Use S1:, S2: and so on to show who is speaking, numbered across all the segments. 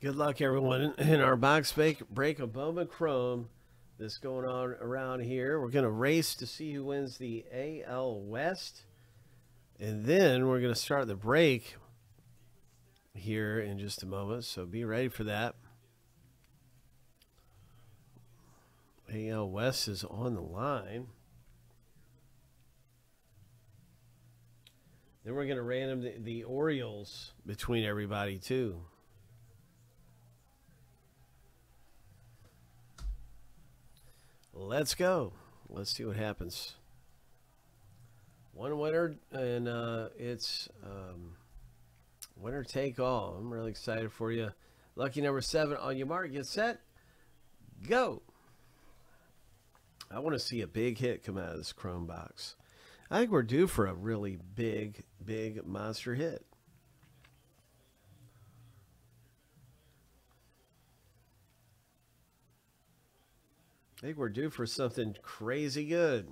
S1: Good luck, everyone, in our box break, break of Bowman Chrome that's going on around here. We're going to race to see who wins the AL West. And then we're going to start the break here in just a moment. So be ready for that. AL West is on the line. Then we're going to random the, the Orioles between everybody, too. Let's go. Let's see what happens. One winner, and uh, it's um, winner take all. I'm really excited for you. Lucky number seven on your mark. Get set. Go. I want to see a big hit come out of this Chrome box. I think we're due for a really big, big monster hit. I think we're due for something crazy good.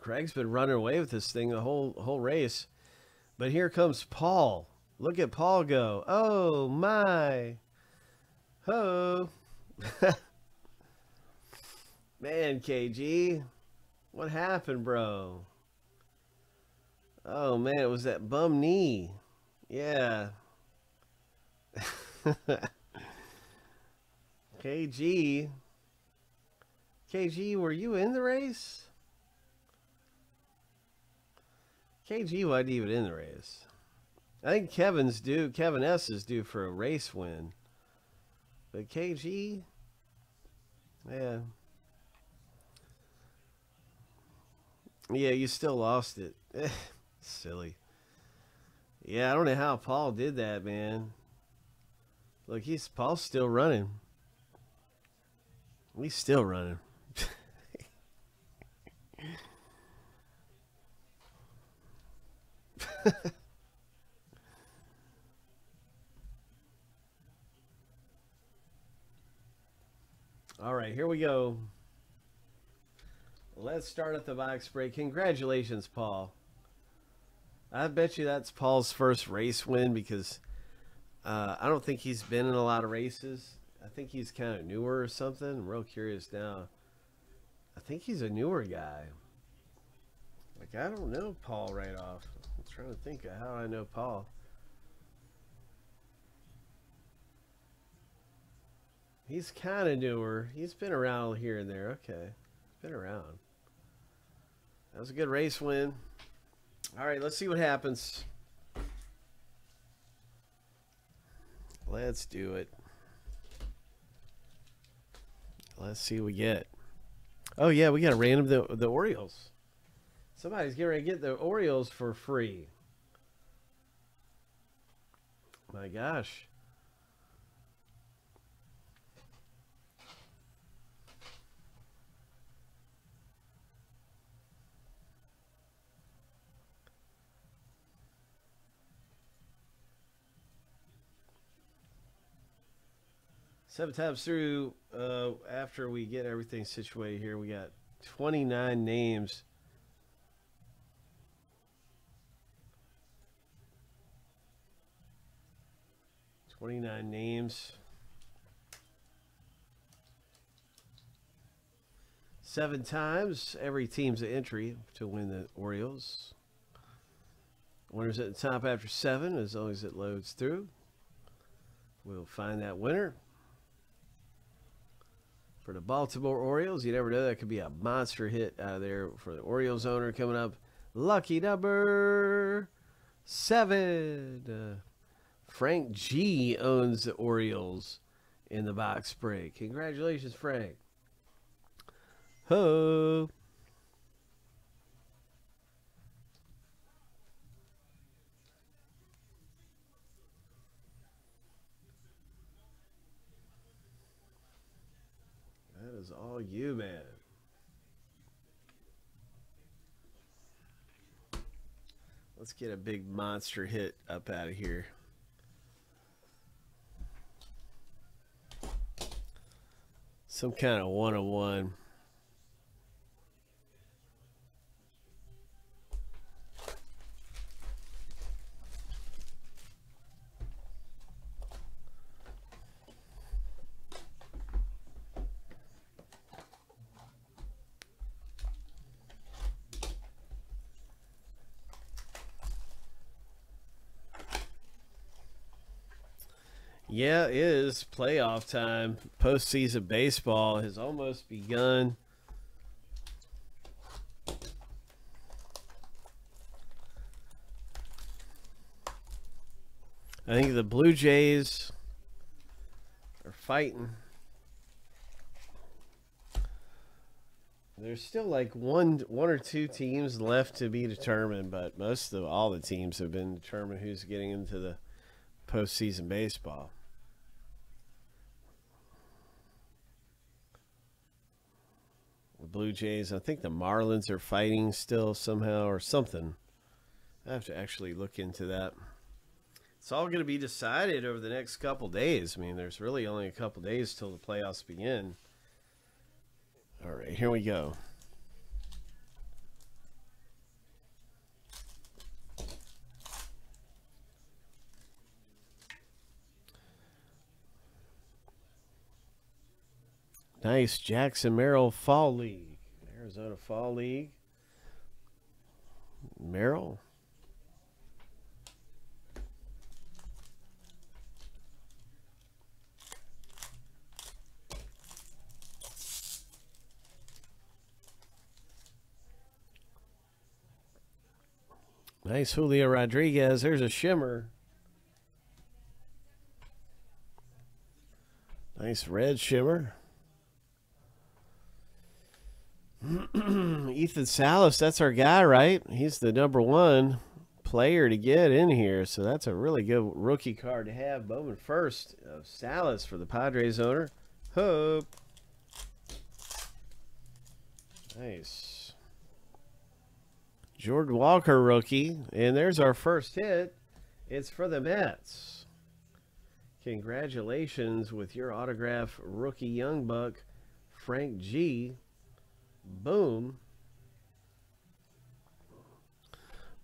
S1: Craig's been running away with this thing the whole whole race. But here comes Paul. Look at Paul go. Oh my. Ho. Man, KG. What happened, bro? Oh man, it was that bum knee. Yeah. KG. KG, were you in the race? KG wasn't even in the race. I think Kevin's due. Kevin S is due for a race win. But KG, yeah. Yeah, you still lost it. Silly. Yeah, I don't know how Paul did that, man. Look, he's Paul's still running. He's still running. All right, here we go. Let's start at the box break. Congratulations, Paul. I bet you that's Paul's first race win because uh, I don't think he's been in a lot of races. I think he's kind of newer or something. I'm real curious now. I think he's a newer guy. Like, I don't know Paul right off. I'm trying to think of how I know Paul. He's kind of newer. He's been around here and there. Okay. Been around. That was a good race win. All right, let's see what happens. Let's do it. Let's see what we get. Oh yeah, we got a random the the Orioles. Somebody's getting ready to get the Orioles for free. My gosh. Seven times through, uh, after we get everything situated here, we got 29 names. Twenty-nine names. Seven times. Every team's an entry to win the Orioles. Winners at the top after seven, as long as it loads through. We'll find that winner for the Baltimore Orioles. You never know. That could be a monster hit out of there for the Orioles owner coming up. Lucky number seven. Uh, Frank G owns the Orioles in the box break. Congratulations, Frank. Ho. Is all you, man. Let's get a big monster hit up out of here. Some kind of one-on-one. Yeah, it is playoff time. Postseason baseball has almost begun. I think the Blue Jays are fighting. There's still like one one or two teams left to be determined, but most of all the teams have been determined who's getting into the postseason baseball. Blue Jays, I think the Marlins are fighting still somehow or something. I have to actually look into that. It's all going to be decided over the next couple days. I mean, there's really only a couple days till the playoffs begin. All right, here we go. Nice Jackson Merrill Fall League. Arizona Fall League. Merrill. Nice Julio Rodriguez. There's a shimmer. Nice red shimmer. Ethan Salas, that's our guy, right? He's the number one player to get in here. So that's a really good rookie card to have. Bowman first of Salas for the Padres owner. Hope. Nice. Jordan Walker rookie. And there's our first hit. It's for the Mets. Congratulations with your autograph, rookie young buck, Frank G. Boom.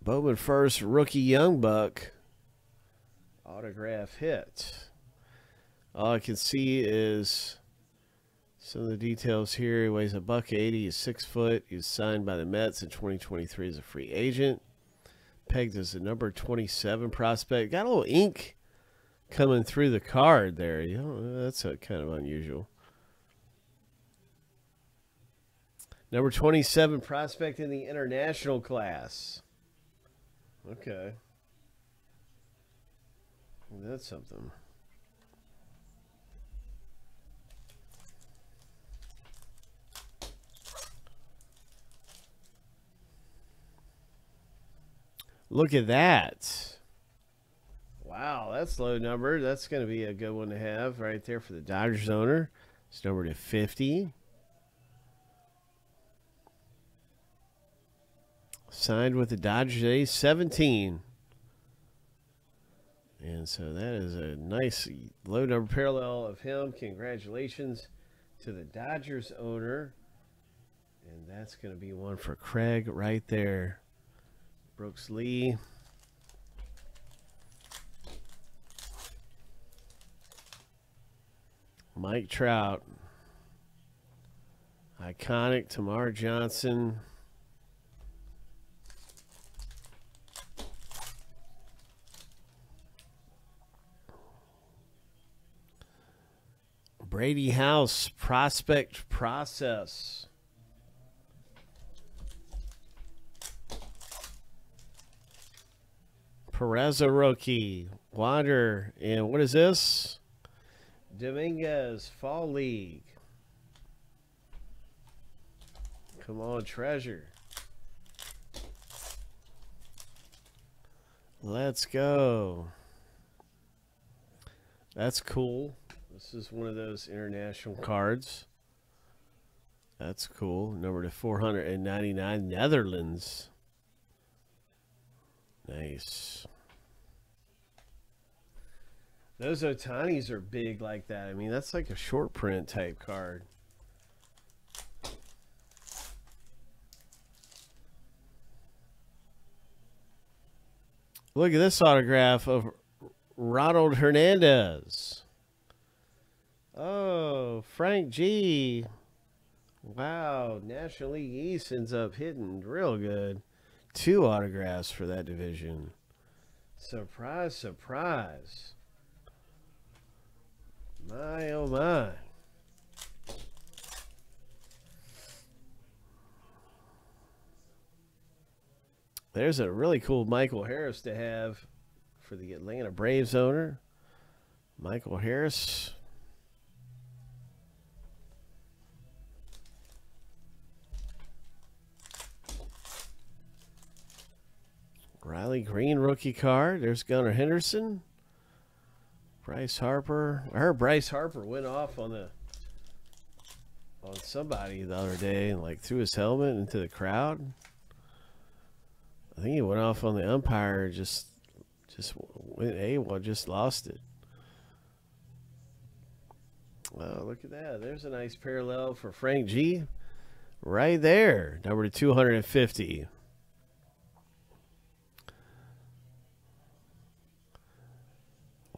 S1: Bowman first, rookie young buck, autograph hit. All I can see is some of the details here. He weighs a buck 80. He's six foot. He was signed by the Mets in 2023 as a free agent. Pegged as a number 27 prospect. Got a little ink coming through the card there. You know, that's a, kind of unusual. Number 27 prospect in the international class. Okay. That's something. Look at that. Wow, that's low number. That's going to be a good one to have right there for the Dodgers owner. It's number to 50. Signed with the Dodgers A 17. And so that is a nice low number parallel of him. Congratulations to the Dodgers owner. And that's going to be one for Craig right there. Brooks Lee. Mike Trout. Iconic Termarr Johnson. Brady House prospect process. Perez a rookie. Water. And what is this? Dominguez Fall League. Come on, treasure. Let's go. That's cool. This is one of those international cards. That's cool. Number to 499 Netherlands. Nice. Those Ohtanis are big like that. I mean, that's like a short print type card. Look at this autograph of Ronald Hernandez. Oh, Frank G. Wow, National League East ends up hitting real good. Two autographs for that division. Surprise, surprise. My oh my. There's a really cool Michael Harris to have for the Atlanta Braves owner. Michael Harris. Riley Greene rookie card. There's Gunnar Henderson. Bryce Harper. I heard Bryce Harper went off on the on somebody the other day and like threw his helmet into the crowd. I think he went off on the umpire. Just just went AWOL. Just lost it. Oh, look at that. There's a nice parallel for Frank G. Right there. Number 250.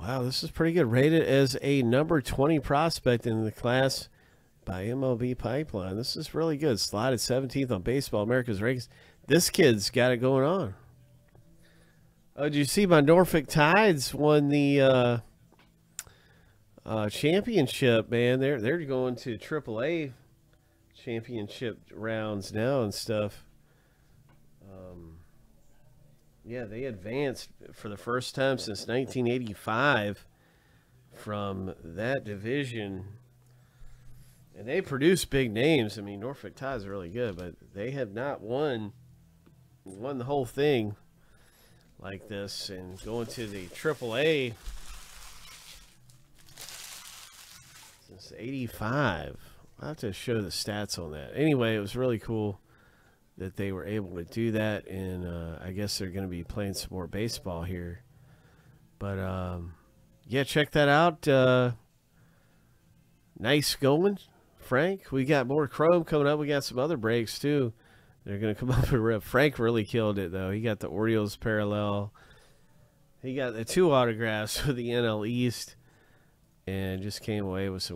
S1: Wow, this is pretty good. Rated as a number 20 prospect in the class by MLB Pipeline. This is really good. Slotted 17th on Baseball America's rankings. This kid's got it going on. Oh, did you see my Norfolk Tides won the uh, uh, championship, man? They're they're going to AAA championship rounds now and stuff. Um, yeah, they advanced for the first time since 1985 from that division. And they produce big names. I mean, Norfolk Tides are really good, but they have not won won the whole thing like this and going to the AAA since 85. I'll have to show the stats on that. Anyway, it was really cool that they were able to do that, and uh, I guess they're going to be playing some more baseball here. But um, yeah, check that out. Uh, nice going, Frank. We got more Chrome coming up. We got some other breaks too. They're going to come up and rip. Frank really killed it though. He got the Orioles parallel. He got the two autographs for the NL East, and just came away with some